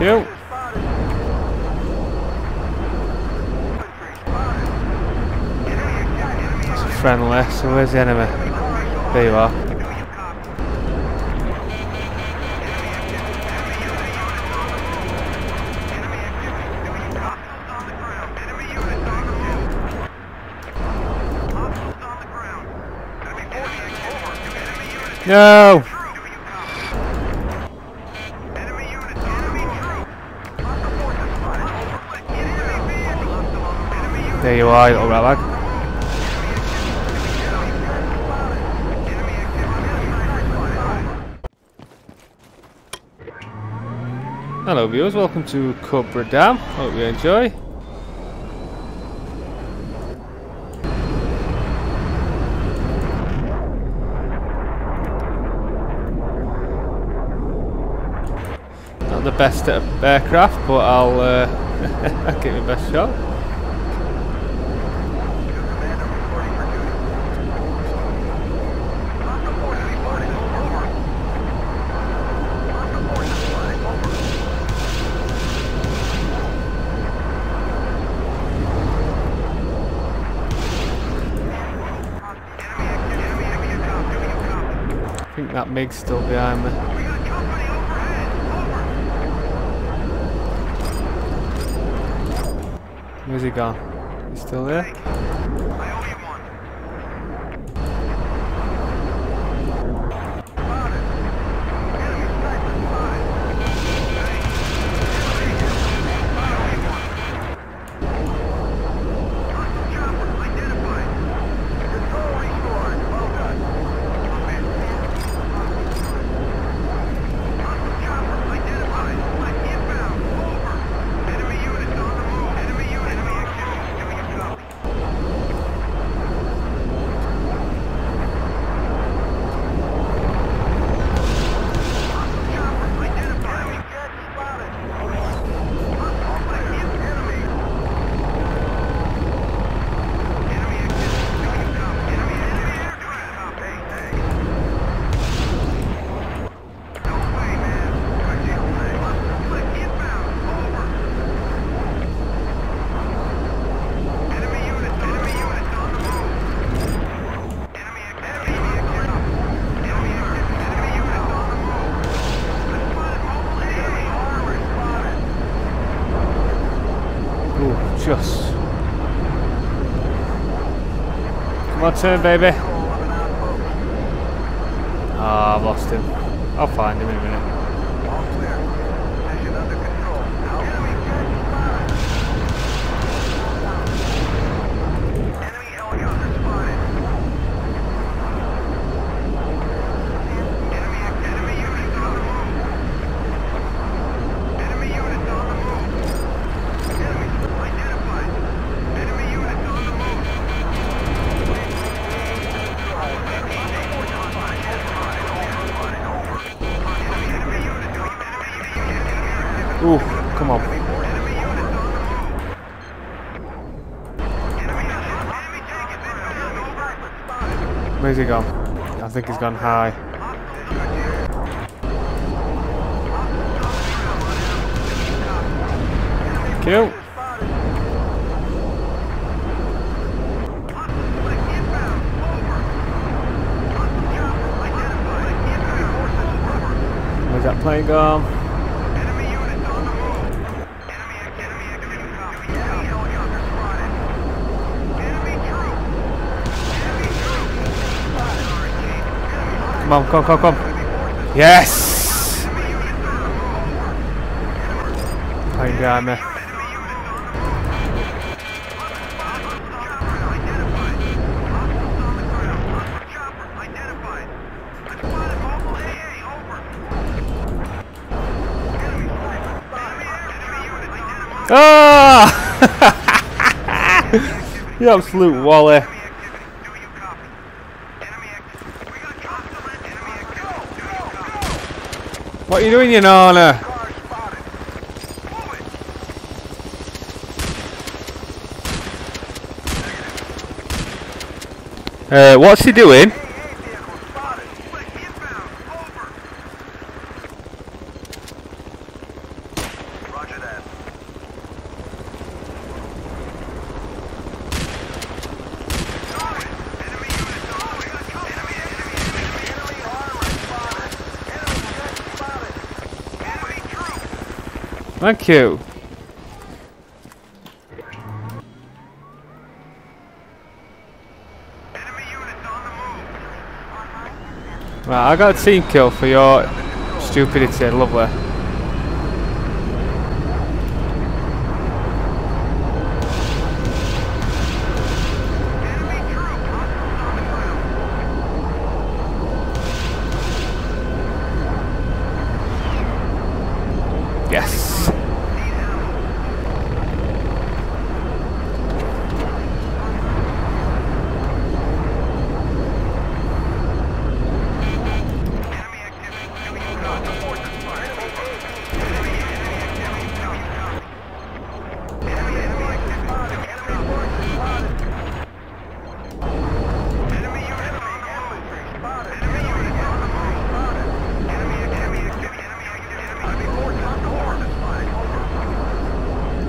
you. It's a friendly, so where's the enemy? There you are. No! There you are, little. Hello viewers, welcome to Kubra Dam. Hope you enjoy. Not the best aircraft, but I'll uh, give my best shot. That MiG's still behind me. Where's he gone? He's still there? Ooh, just. On, turn, baby. Ah, I've lost him. I'll find him in a minute. Where's he gone? I think he's gone high. Kill. Where's that plane gone? Come on, come, come, come. Yes! Plane behind me. Ah! you absolute wally. What are you doing, you Uh, what's he doing? Thank you. Right, I got a team kill for your stupidity, lovely.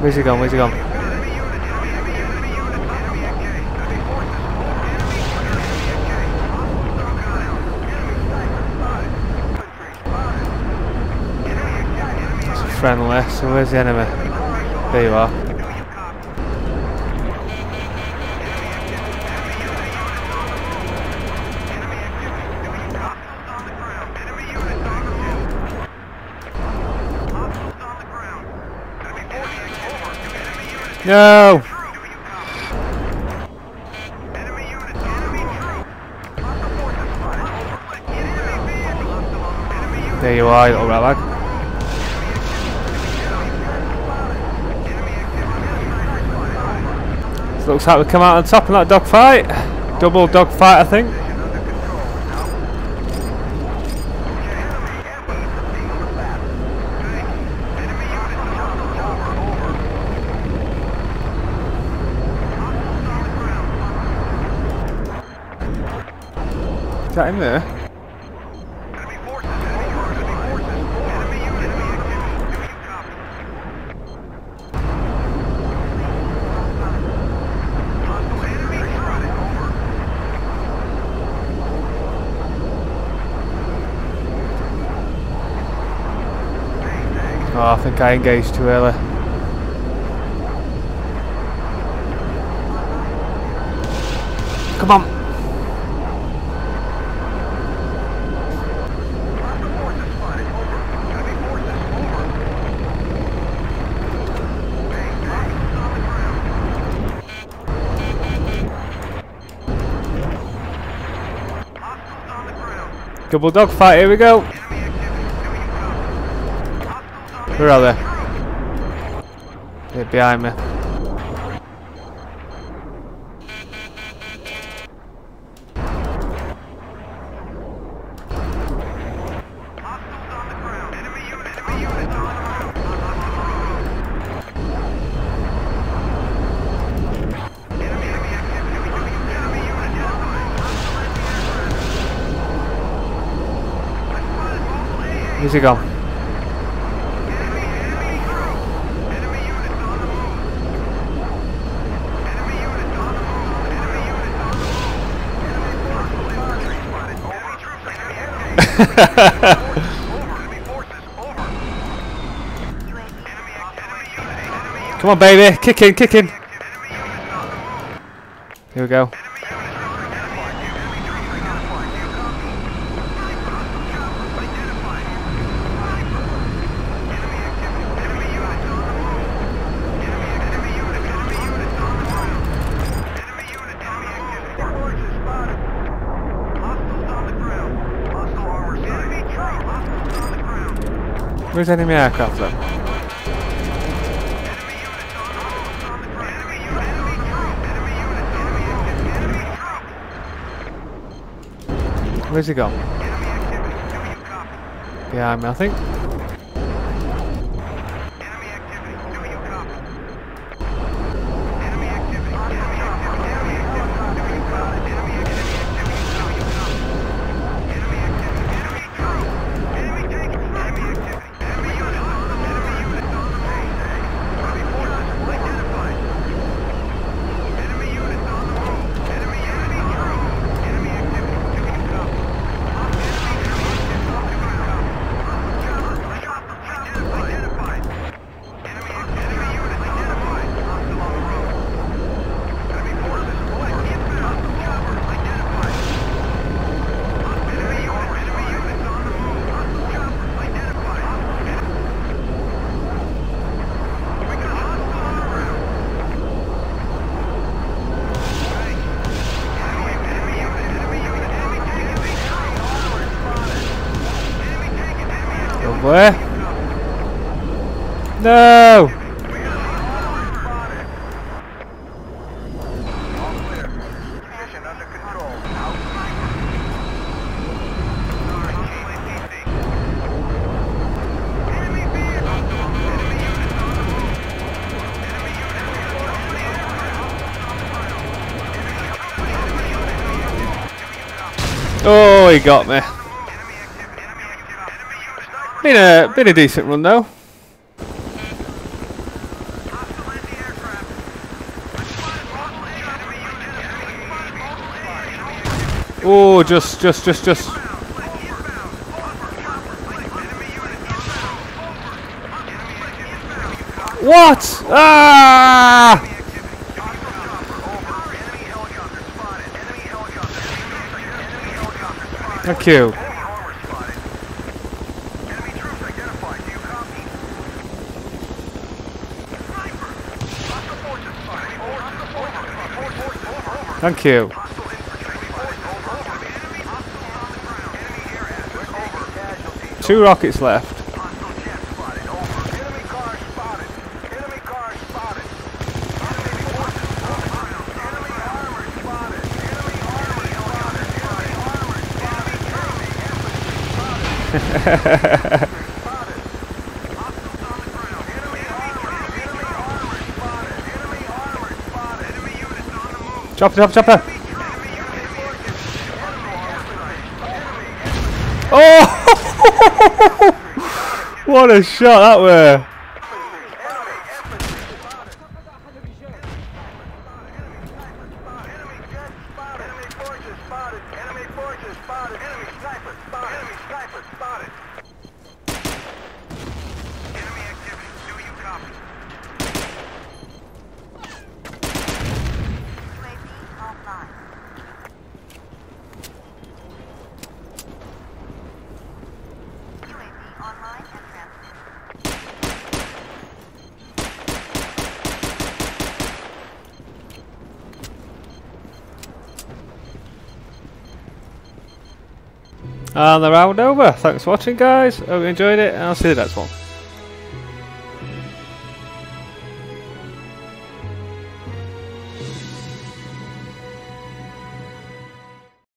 Where's he gone? Where's he gone? It's friendly, so where's the enemy? There you are. No! There you are, little bag. So looks like we come out on top in that dogfight. Double dogfight, I think. Him there? Oh, I think I engaged too early. Double dog fight, here we go. Where are they? They're behind me. He gone? Come on, baby. Kick in, kick in. Here we go. Where's enemy aircraft then? Where's he gone? Behind me, I think. No! Oh, he got me. Been a been a decent run though. Oh, just, just, just, just. What? Ah! Thank you. Thank you. Two rockets left. Enemy car spotted. Enemy car spotted. Enemy forces spotted. Enemy armor spotted. Enemy armor spotted. Enemy armor spotted. Enemy spotted. Hostiles on the ground. Enemy armor. Enemy armor spotted. Enemy armor spotted. Enemy units on the move. Chopper, chopper, chopper. Enemy unit forces. Enemy Oh! What a shot that were. And the round over. Thanks for watching guys. Hope you enjoyed it and I'll see you next one.